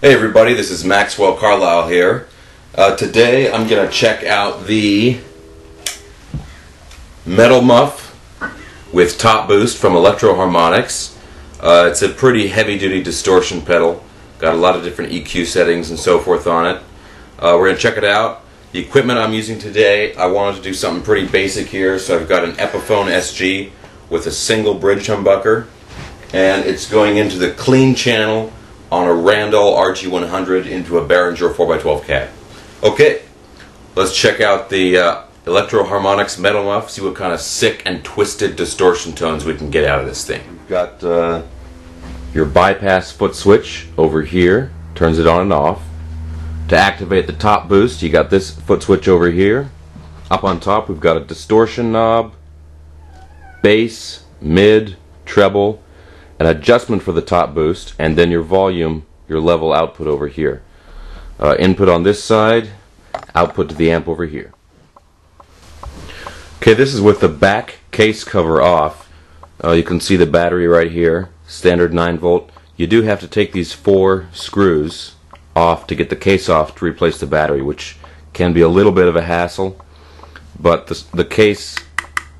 Hey everybody, this is Maxxxwell Carlisle here. Uh, today I'm going to check out the Metal Muff with Top Boost from Electro Harmonix. Uh, it's a pretty heavy duty distortion pedal. Got a lot of different EQ settings and so forth on it. Uh, we're going to check it out. The equipment I'm using today, I wanted to do something pretty basic here, so I've got an Epiphone SG with a single bridge humbucker, and it's going into the clean channel on a Randall RG100 into a Behringer 4x12 cab. Okay, let's check out the uh, Electro Harmonix Metal Muff, see what kind of sick and twisted distortion tones we can get out of this thing. We've got uh, your bypass foot switch over here, turns it on and off. To activate the top boost, you got this foot switch over here. Up on top, we've got a distortion knob, bass, mid, treble, an adjustment for the top boost, and then your volume, your level output over here. Uh, input on this side, output to the amp over here. Okay, this is with the back case cover off. Uh, you can see the battery right here, standard 9 volt. You do have to take these four screws off to get the case off to replace the battery, which can be a little bit of a hassle. But the, the case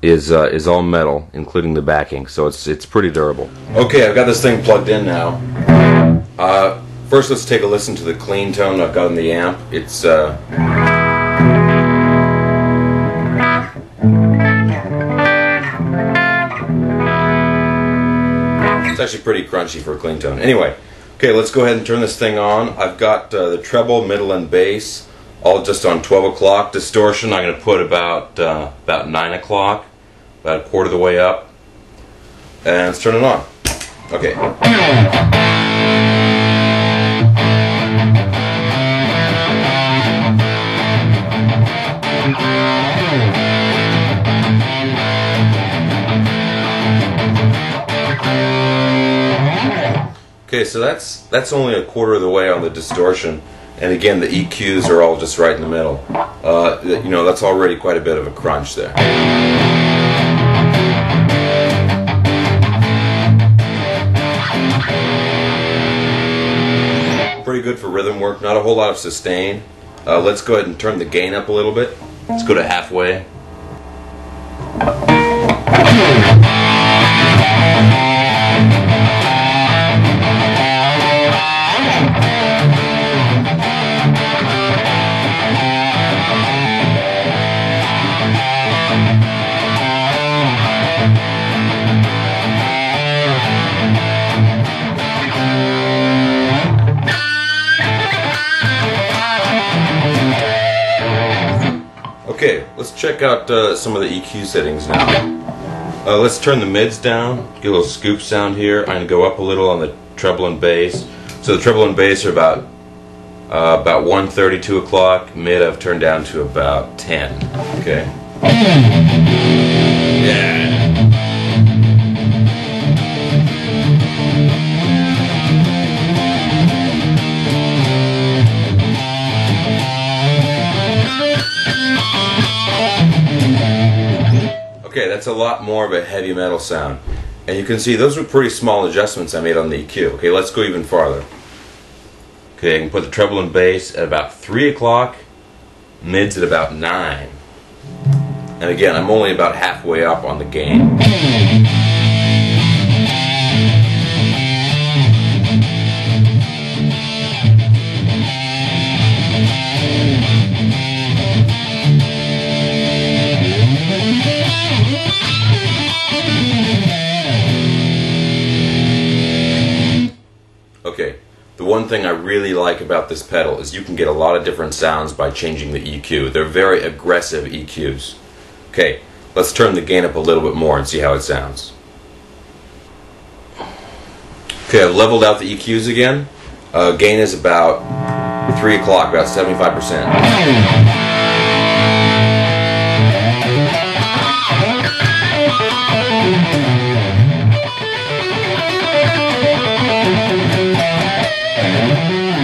is uh, is all metal, including the backing, so it's it's pretty durable. Okay, I've got this thing plugged in now. Uh, first, let's take a listen to the clean tone I've got in the amp. It's uh, it's actually pretty crunchy for a clean tone. Anyway, okay, let's go ahead and turn this thing on. I've got uh, the treble, middle, and bass all just on 12 o'clock distortion. I'm going to put about uh, about 9 o'clock about a quarter of the way up. And let's turn it on. Okay. Okay, so that's that's only a quarter of the way on the distortion, and again the EQs are all just right in the middle. Uh, you know that's already quite a bit of a crunch there. Pretty good for rhythm work. Not a whole lot of sustain. Uh, let's go ahead and turn the gain up a little bit. Let's go to halfway. Check out uh, some of the EQ settings now. Uh, let's turn the mids down, get a little scoop sound here. I'm going to go up a little on the treble and bass. So the treble and bass are about uh, about 1.30, 2 o'clock. Mid I've turned down to about 10. Okay. Yeah. That's a lot more of a heavy metal sound. And you can see those were pretty small adjustments I made on the EQ. Okay, let's go even farther. Okay, I can put the treble and bass at about 3 o'clock, mids at about 9. And again, I'm only about halfway up on the gain. One thing I really like about this pedal is you can get a lot of different sounds by changing the EQ. They're very aggressive EQs. Okay, let's turn the gain up a little bit more and see how it sounds. Okay, I've leveled out the EQs again. Uh, gain is about 3 o'clock, about 75%.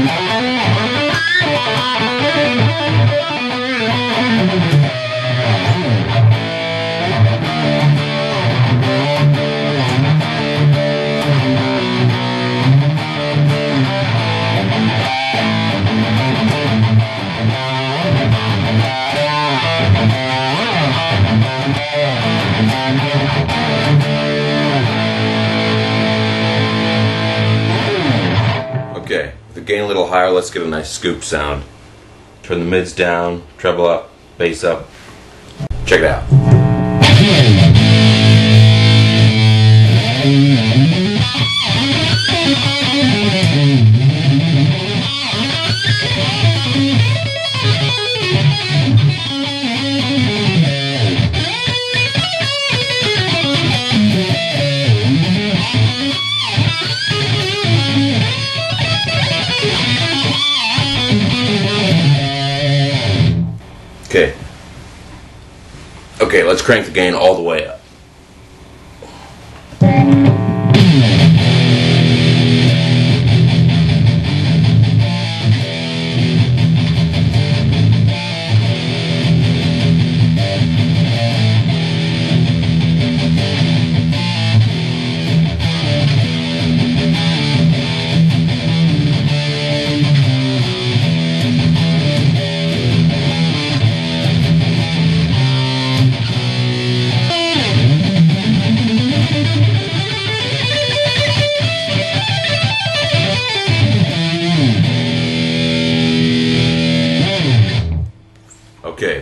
Thank you. Gain a little higher. Let's get a nice scoop sound. Turn the mids down, treble up, bass up. Check it out. Okay, let's crank the gain all the way up.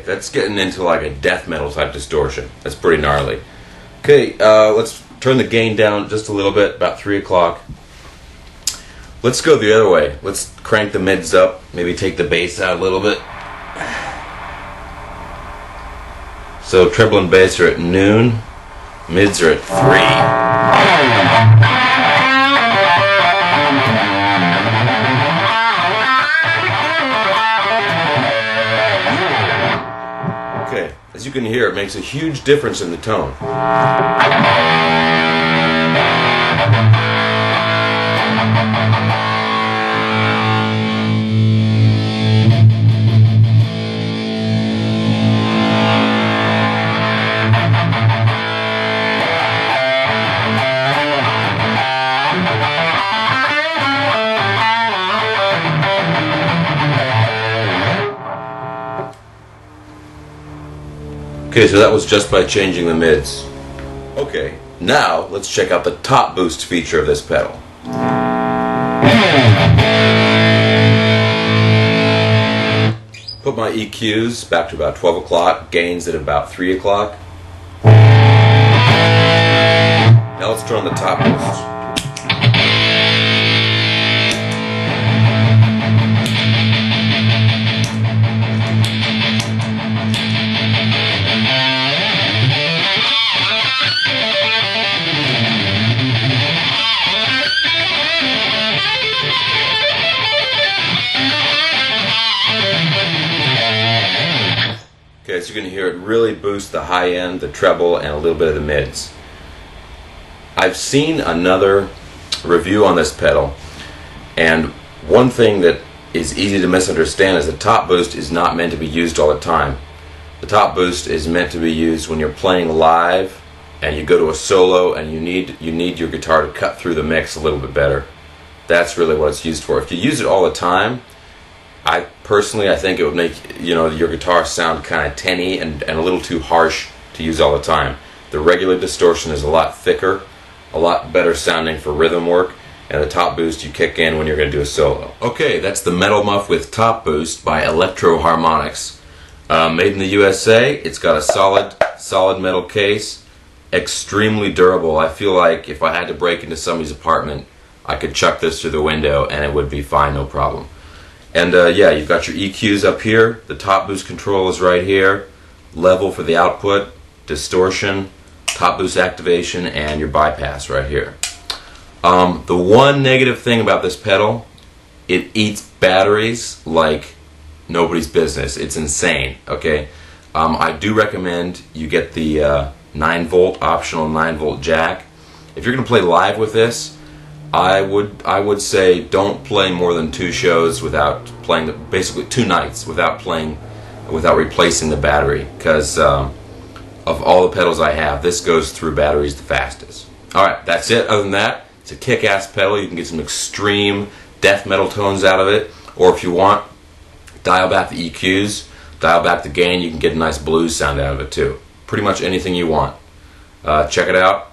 That's getting into like a death metal type distortion. That's pretty gnarly. Okay, uh, let's turn the gain down just a little bit, about 3 o'clock. Let's go the other way. Let's crank the mids up, maybe take the bass out a little bit. So treble and bass are at noon, mids are at 3. As you can hear, it makes a huge difference in the tone. Okay, so that was just by changing the mids. Okay, now let's check out the top boost feature of this pedal. Put my EQs back to about 12 o'clock, gains at about 3 o'clock. Now let's turn on the top boost. Hear it really boosts the high end, the treble, and a little bit of the mids. I've seen another review on this pedal, and one thing that is easy to misunderstand is the top boost is not meant to be used all the time. The top boost is meant to be used when you're playing live and you go to a solo and you need you need your guitar to cut through the mix a little bit better. That's really what it's used for. If you use it all the time, I personally I think it would make you know your guitar sound kind of tinny and, and a little too harsh to use all the time. The regular distortion is a lot thicker, a lot better sounding for rhythm work, and the top boost you kick in when you're going to do a solo. Okay, that's the Metal Muff with Top Boost by Electro Harmonix. Uh, made in the USA. It's got a solid, solid metal case, extremely durable. I feel like if I had to break into somebody's apartment, I could chuck this through the window and it would be fine, no problem. And uh, yeah, you've got your EQs up here. The top boost control is right here. Level for the output, distortion, top boost activation, and your bypass right here. Um, the one negative thing about this pedal, it eats batteries like nobody's business. It's insane. Okay, um, I do recommend you get the uh, 9 volt optional 9 volt jack. If you're gonna play live with this, I would I would say don't play more than two shows without playing the, basically two nights without playing without replacing the battery because um, of all the pedals I have, this goes through batteries the fastest. All right, that's it. Other than that, it's a kick-ass pedal. You can get some extreme death metal tones out of it, or if you want, dial back the EQs, dial back the gain. You can get a nice blues sound out of it too. Pretty much anything you want. Uh, check it out.